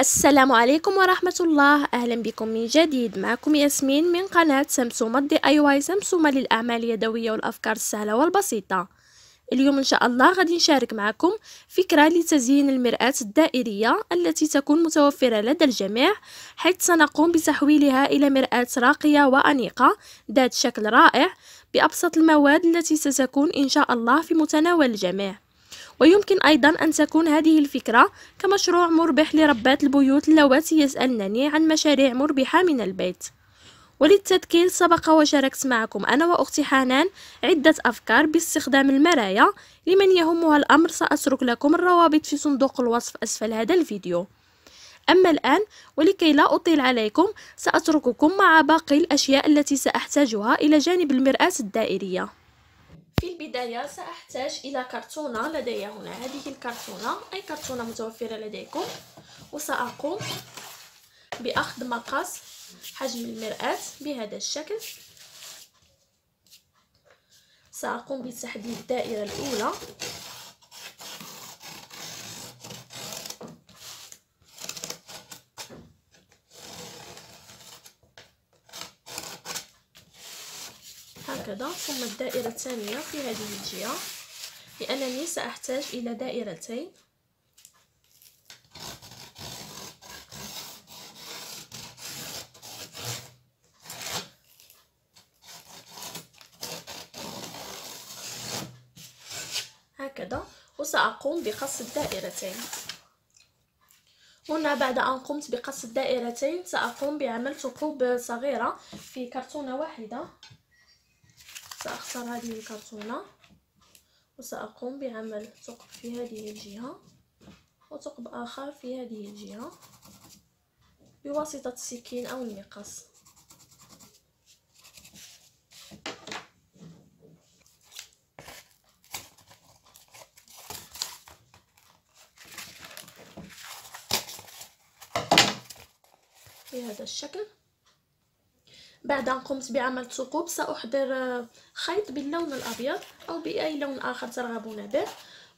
السلام عليكم ورحمة الله. أهلا بكم من جديد. معكم ياسمين من قناة سمسومة دي أي واي سمسومة للأعمال اليدوية والأفكار السهلة والبسيطة. اليوم إن شاء الله غادي نشارك معكم فكرة لتزيين المرآة الدائرية التي تكون متوفرة لدى الجميع حيث سنقوم بتحويلها إلى مرآة راقية وأنيقة ذات شكل رائع بأبسط المواد التي ستكون إن شاء الله في متناول الجميع. ويمكن أيضا أن تكون هذه الفكرة كمشروع مربح لربات البيوت اللواتي يسألنني عن مشاريع مربحة من البيت. وللتذكير سبق وشاركت معكم أنا وأختي حنان عدة أفكار باستخدام المرايا لمن يهمها الأمر. سأترك لكم الروابط في صندوق الوصف أسفل هذا الفيديو. أما الآن ولكي لا أطيل عليكم سأترككم مع باقي الأشياء التي سأحتاجها إلى جانب المرآة الدائرية. في البداية سأحتاج إلى كرتونة لدي هنا. هذه الكرتونة أي كرتونة متوفرة لديكم. وسأقوم بأخذ مقص حجم المرآة بهذا الشكل. سأقوم بتحديد الدائرة الأولى هكذا ثم الدائرة الثانية في هذه الجهة لأنني سأحتاج إلى دائرتين. هكذا وسأقوم بقص الدائرتين. هنا بعد أن قمت بقص الدائرتين سأقوم بعمل ثقوب صغيرة في كرتونة واحدة. سأختار هذه الكرتونة وسأقوم بعمل ثقب في هذه الجهة وثقب آخر في هذه الجهة بواسطة السكين أو المقص بهذا الشكل بعد أن قمت بعمل ثقوب سأحضر خيط باللون الأبيض أو بأي لون آخر ترغبون به.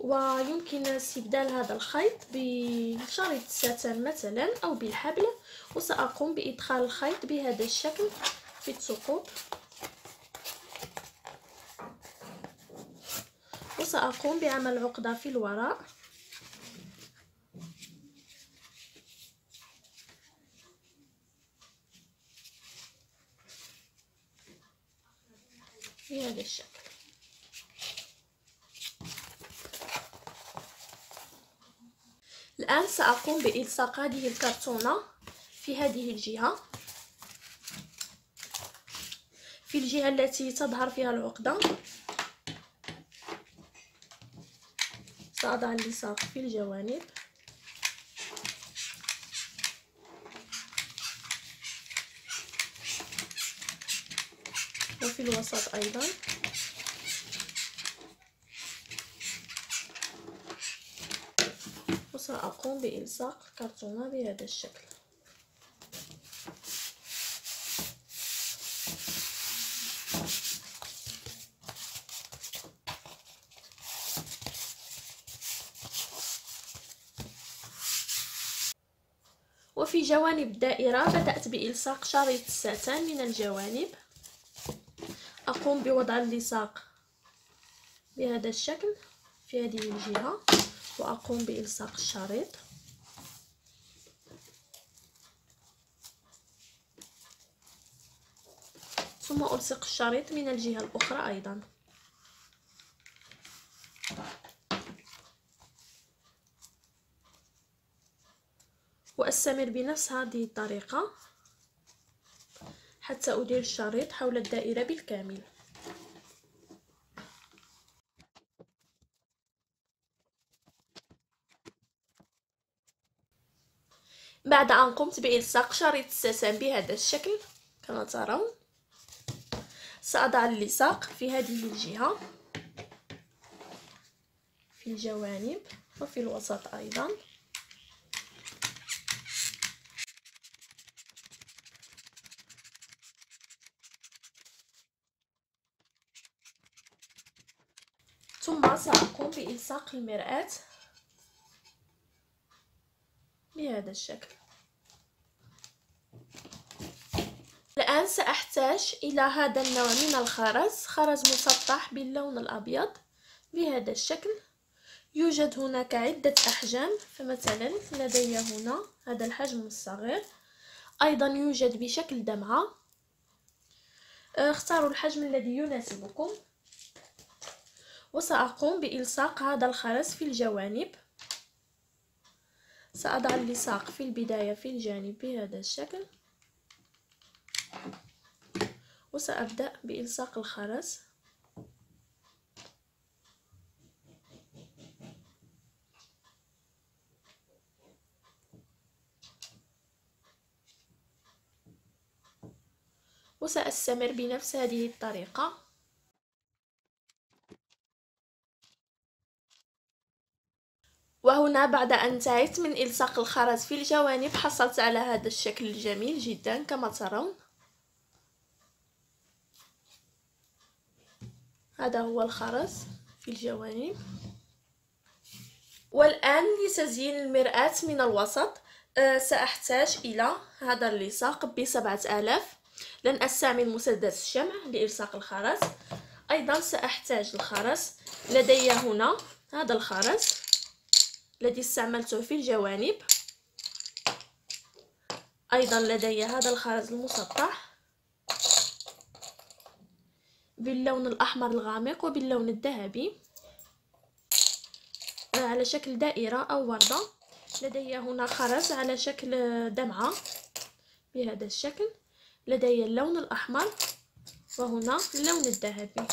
ويمكن استبدال هذا الخيط بشريط ساتان مثلا أو بالحبل. وسأقوم بإدخال الخيط بهذا الشكل في الثقوب. وسأقوم بعمل عقدة في الوراء. بهذا الشكل. الآن سأقوم بإلصاق هذه الكرتونة في هذه الجهة. في الجهة التي تظهر فيها العقدة. سأضع اللصاق في الجوانب. وفي الوسط أيضا. وسأقوم بإلصاق كرتونة بهذا الشكل. وفي جوانب الدائرة بدأت بإلصاق شريط الساتان من الجوانب. أقوم بوضع اللصاق بهذا الشكل في هذه الجهة وأقوم بإلصاق الشريط. ثم ألصق الشريط من الجهة الأخرى أيضا. وأستمر بنفس هذه الطريقة حتى أدير الشريط حول الدائرة بالكامل. بعد أن قمت بإلصاق شريط السسام بهذا الشكل كما ترون. سأضع اللصاق في هذه الجهة في الجوانب وفي الوسط أيضا. ثم سأقوم بإلصاق المرآة بهذا الشكل. الآن سأحتاج إلى هذا النوع من الخرز خرز مسطح باللون الأبيض بهذا الشكل. يوجد هناك عدة أحجام فمثلا لدي هنا هذا الحجم الصغير. أيضا يوجد بشكل دمعة. اختاروا الحجم الذي يناسبكم. وسأقوم بإلصاق هذا الخرز في الجوانب. سأضع اللصاق في البداية في الجانب بهذا الشكل. وسأبدأ بإلصاق الخرز. وسأستمر بنفس هذه الطريقة. وهنا بعد أن انتهيت من إلصاق الخرز في الجوانب حصلت على هذا الشكل الجميل جدا كما ترون. هذا هو الخرز في الجوانب. والآن لتزيين المرآة من الوسط أه سأحتاج إلى هذا اللصاق بسبعة آلاف. لن أستعمل مسدس الشمع لإلصاق الخرز. أيضا سأحتاج الخرز لدي هنا هذا الخرز. الذي استعملته في الجوانب. أيضا لدي هذا الخرز المسطح باللون الأحمر الغامق وباللون الذهبي. على شكل دائرة أو وردة. لدي هنا خرز على شكل دمعة بهذا الشكل. لدي اللون الأحمر وهنا اللون الذهبي.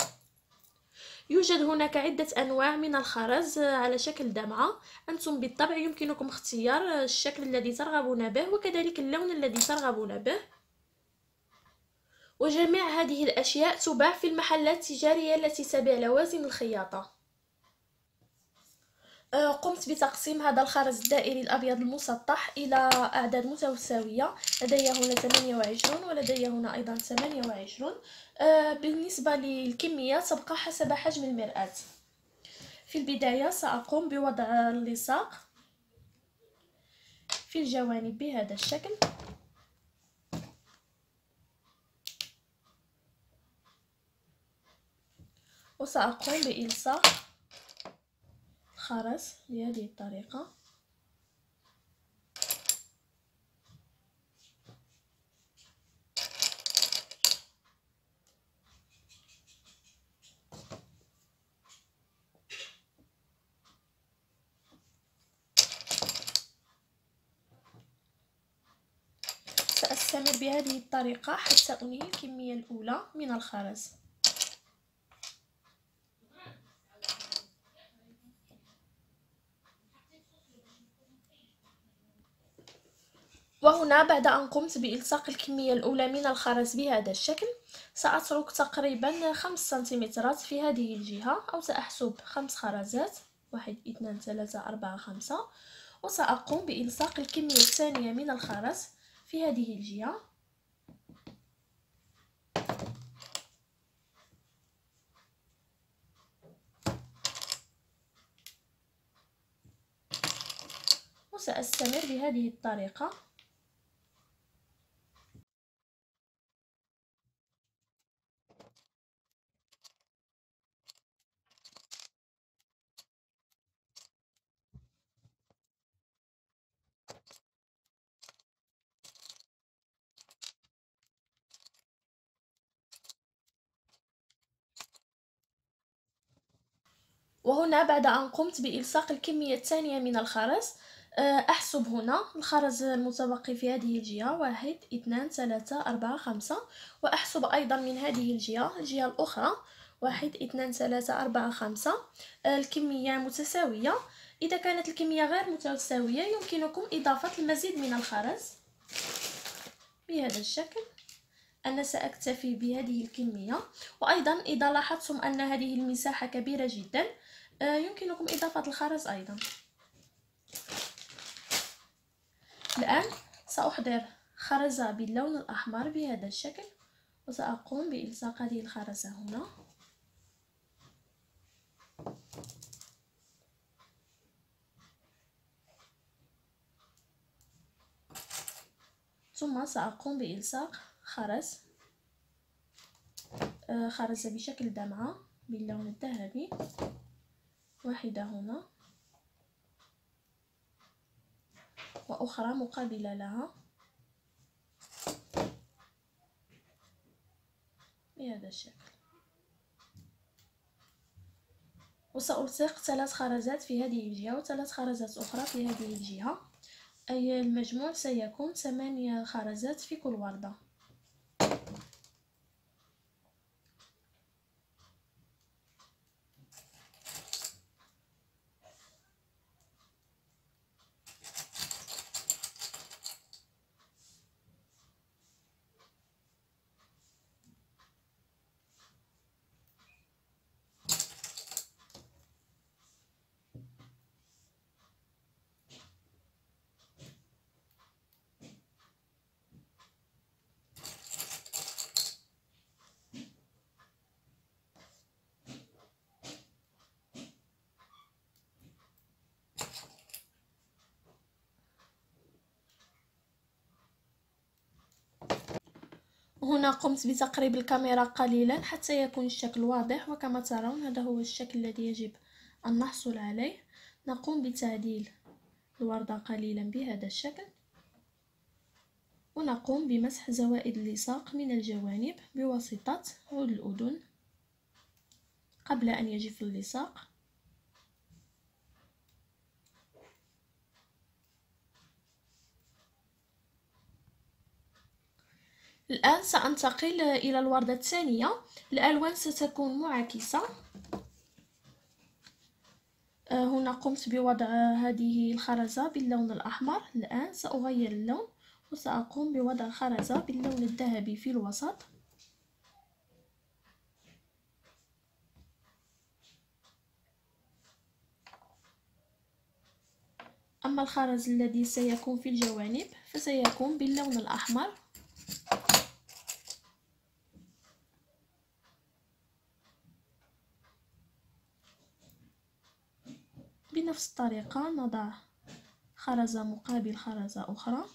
يوجد هناك عدة أنواع من الخرز على شكل دمعة. أنتم بالطبع يمكنكم اختيار الشكل الذي ترغبون به وكذلك اللون الذي ترغبون به. وجميع هذه الأشياء تباع في المحلات التجارية التي تبيع لوازم الخياطة. قمت بتقسيم هذا الخرز الدائري الأبيض المسطح إلى أعداد متساوية لدي هنا 28 ولدي هنا أيضا 28 آه، بالنسبة للكمية تبقى حسب حجم المرآة. في البداية سأقوم بوضع اللصاق في الجوانب بهذا الشكل. وسأقوم بإلصاق خرز بهذه الطريقة. سأستمر بهذه الطريقة حتى أنهي الكمية الأولى من الخرز. بعد أن قمت بإلصاق الكمية الأولى من الخرز بهذا الشكل سأترك تقريبا خمس سنتيمترات في هذه الجهة أو سأحسب خمس خرزات واحد اثنان ثلاثة أربعة خمسة. وسأقوم بإلصاق الكمية الثانية من الخرز في هذه الجهة. وسأستمر بهذه الطريقة. وهنا بعد أن قمت بإلصاق الكمية الثانية من الخرز آه، أحسب هنا. الخرز المتبقي في هذه الجهة واحد اثنان ثلاثة أربعة خمسة. وأحسب أيضا من هذه الجهة الجهة الأخرى واحد اثنان ثلاثة أربعة خمسة. آه، الكمية متساوية. إذا كانت الكمية غير متساوية يمكنكم إضافة المزيد من الخرز. بهذا الشكل أنا سأكتفي بهذه الكمية. وأيضا إذا لاحظتم أن هذه المساحة كبيرة جدا يمكنكم إضافة الخرز أيضا. الآن سأحضر خرزة باللون الأحمر بهذا الشكل وسأقوم بإلصاق هذه الخرزة هنا. ثم سأقوم بإلصاق خرز آه، خرز بشكل دمعة باللون الذهبي. واحدة هنا. وأخرى مقابلة لها. بهذا الشكل. وسألصق ثلاث خرزات في هذه الجهة وثلاث خرزات أخرى في هذه الجهة. أي المجموع سيكون ثمانية خرزات في كل وردة. هنا قمت بتقريب الكاميرا قليلا حتى يكون الشكل واضح وكما ترون هذا هو الشكل الذي يجب أن نحصل عليه. نقوم بتعديل الوردة قليلا بهذا الشكل ونقوم بمسح زوائد اللصاق من الجوانب بواسطة عود الأذن قبل أن يجف اللصاق الآن سأنتقل إلى الوردة الثانية. الألوان ستكون معاكسة؟ آه، هنا قمت بوضع هذه الخرزة باللون الأحمر. الآن سأغير اللون وسأقوم بوضع خرزة باللون الذهبي في الوسط. أما الخرز الذي سيكون في الجوانب فسيكون باللون الأحمر. بنفس الطريقة نضع خرزة مقابل خرزة أخرى.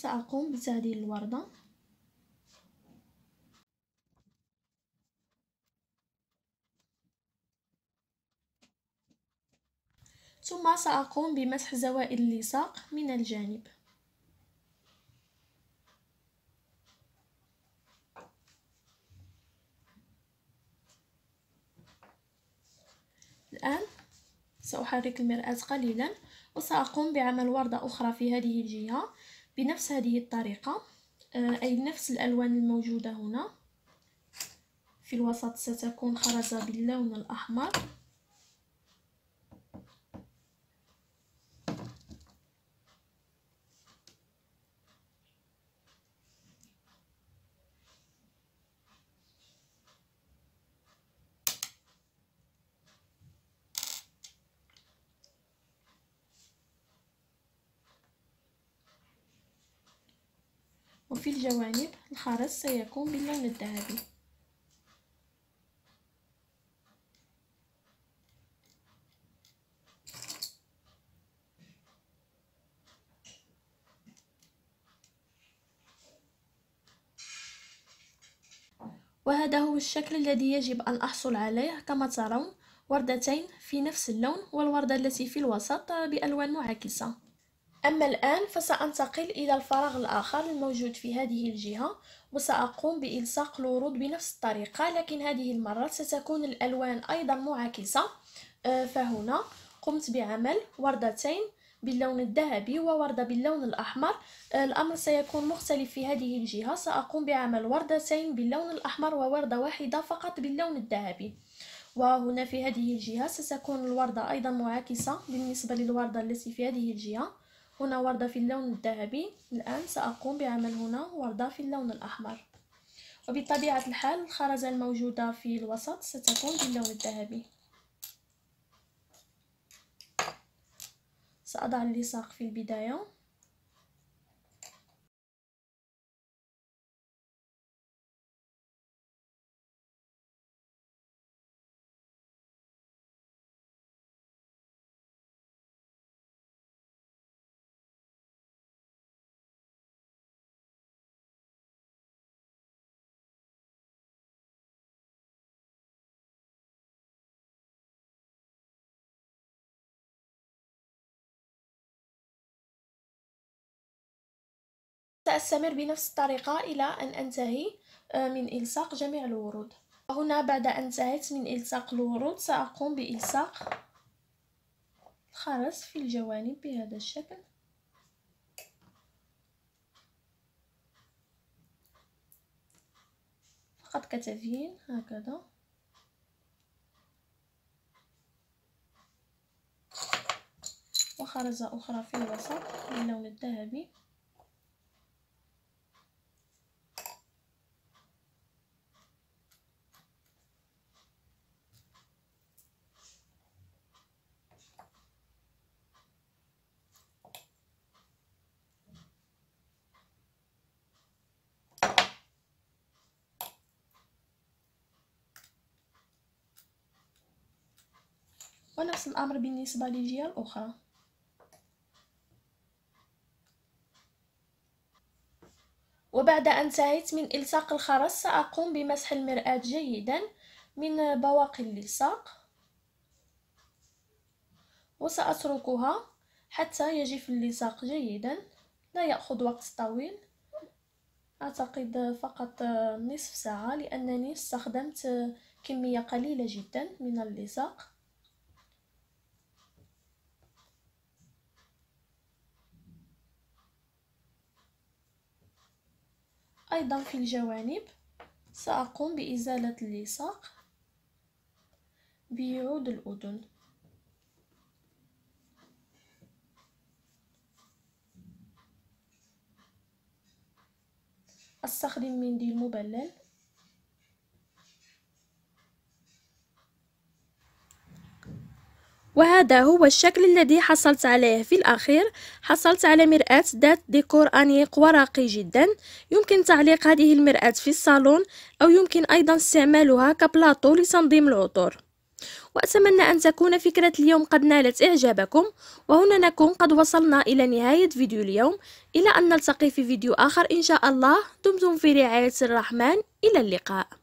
وسأقوم بتعديل الوردة. ثم سأقوم بمسح زوائد اللصاق من الجانب. الآن سأحرك المرآة قليلا وسأقوم بعمل وردة أخرى في هذه الجهة. بنفس هذه الطريقة آه، أي نفس الألوان الموجودة هنا. في الوسط ستكون خرزة باللون الأحمر. وفي الجوانب الخرز سيكون باللون الذهبي. وهذا هو الشكل الذي يجب أن أحصل عليه كما ترون وردتين في نفس اللون والوردة التي في الوسط بألوان معاكسة. أما الآن فسأنتقل إلى الفراغ الآخر الموجود في هذه الجهة وسأقوم بإلصاق الورود بنفس الطريقة لكن هذه المرة ستكون الألوان أيضا معاكسة. آه، فهنا قمت بعمل وردتين باللون الذهبي ووردة باللون الأحمر. آه، الأمر سيكون مختلف في هذه الجهة. سأقوم بعمل وردتين باللون الأحمر ووردة واحدة فقط باللون الذهبي. وهنا في هذه الجهة ستكون الوردة أيضا معاكسة بالنسبة للوردة التي في هذه الجهة. هنا وردة في اللون الذهبي. الآن سأقوم بعمل هنا وردة في اللون الأحمر. وبطبيعة الحال الخرزة الموجودة في الوسط ستكون باللون الذهبي. سأضع اللصاق في البداية. سأستمر بنفس الطريقة إلى أن أنتهي آه، من إلصاق جميع الورود. هنا بعد أن انتهيت من إلصاق الورود سأقوم بإلصاق الخرز في الجوانب بهذا الشكل. فقط كتبين هكذا. وخرزة أخرى في الوسط باللون الذهبي. ونفس الأمر بالنسبة للجهة الأخرى وبعد أن انتهيت من إلصاق الخرز سأقوم بمسح المرآة جيدا من بواقي اللصاق وسأتركها حتى يجف اللصاق جيدا. لا يأخذ وقت طويل. أعتقد فقط نصف ساعة لأنني استخدمت كمية قليلة جدا من اللصاق أيضا في الجوانب سأقوم بإزالة اللصاق. بعود الأذن. أستخدم منديل مبلل. وهذا هو الشكل الذي حصلت عليه. في الأخير حصلت على مرآة ذات ديكور أنيق وراقي جدا. يمكن تعليق هذه المرآة في الصالون أو يمكن أيضا استعمالها كبلاطو لتنظيم العطور. وأتمنى أن تكون فكرة اليوم قد نالت إعجابكم. وهنا نكون قد وصلنا إلى نهاية فيديو اليوم. إلى أن نلتقي في فيديو آخر إن شاء الله. دمتم في رعاية الرحمن. إلى اللقاء.